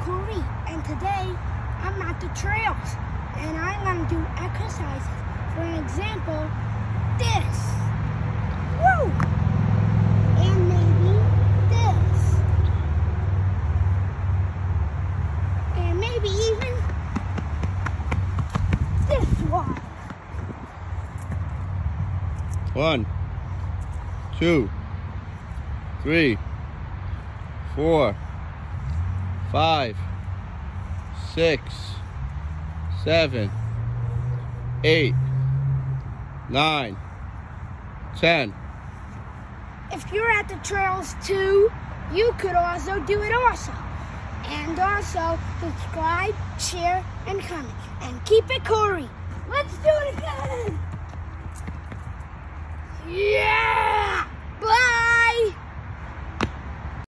Corey, and today I'm at the trails, and I'm gonna do exercises. For example, this. Woo! And maybe this. And maybe even this one. One, two, three, four, five, six, seven, eight, nine, ten. If you're at the trails too, you could also do it also. And also subscribe, share, and comment. And keep it Corey. Let's do it again! Yeah!